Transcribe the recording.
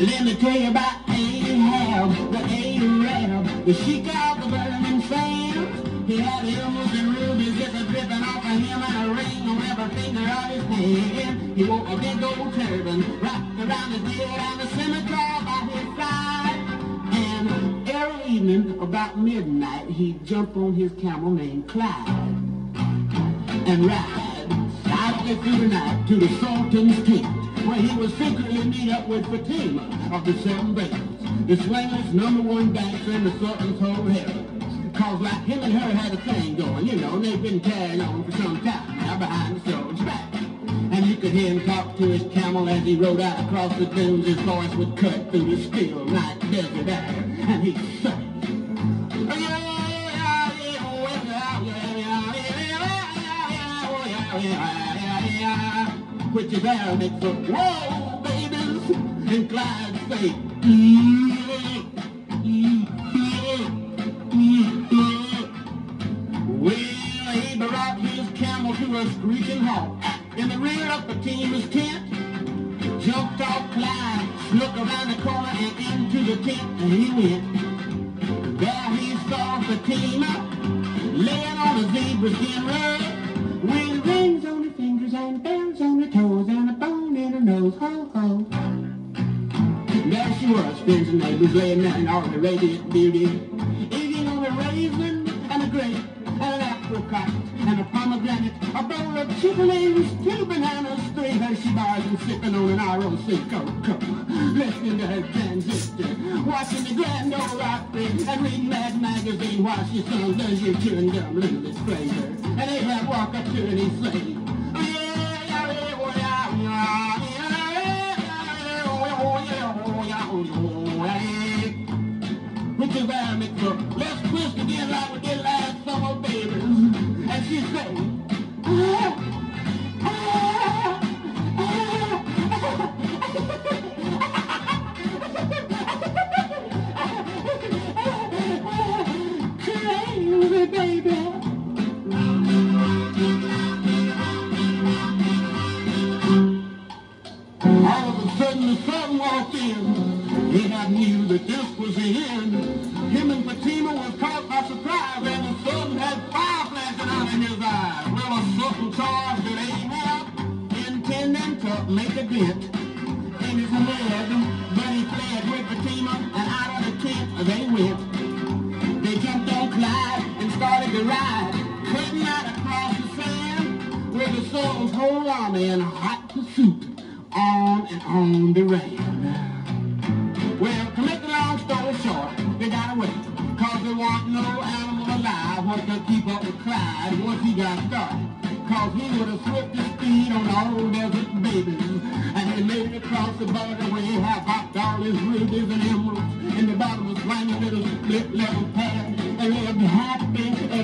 Let me tell you about Ahab, the Arab, the sheik of the burning sands. He had emeralds and rubies just a dripping off of him and a ring on every finger of his hand. He wore a big old turban wrapped around his head and a scimitar by his side. And every evening about midnight he'd jump on his camel named Clyde and ride silently through the night to the Sultan's tent where he would secretly meet up with Fatima of the Seven Veils, the swingless number one dancer in the Sultan's whole harem. Cause like him and her had a thing going, you know, they've been carrying on for some time now behind the Sultan's back. And you could hear him talk to his camel as he rode out across the dunes. His voice would cut through the still night desert air, and he'd say, which is Arabic for whoa, babies, and Clyde say, well, he brought his camel to a screeching halt in the rear of Fatima's tent. Jumped off Clyde, looked around the corner and into the tent, and he went. There he saw Fatima laying on a zebra skin rug with rings on her fingers and bells on her toes and in her nose. Ho, ho. There she was, and neighbors, laying there in all the radiant beauty, eating on a raisin and a grape and an apricot and a pomegranate, a bowl of chitterlings, two bananas, three Hershey bars, and sipping on an RC Coca-Cola, listening to her transistor, watching the Grand Ole Opry, and reading Mad Magazine while she sung the you chewing gum, little stranger. And Ahab walk up to her and Of the sun walked in. Ahab knew that this was the end. Him and Fatima was caught by surprise and the sun had fire flashing out in his eyes. Well, a certain charge that Ahab intending to make a dent in his head. But he fled with Fatima and out of the tent they went. They jumped on Clyde and started to ride, cutting out across the sand with the Sultan's whole army in hot on and on the rain. Well, to long story short, they got away. Cause there wasn't no animal alive what could keep up with Clyde once he got started. Cause he would have slipped his speed on all desert babies. And he made it across the border where he had popped all his rubies and emeralds in the bottom of slimy little split level pad and lived happy.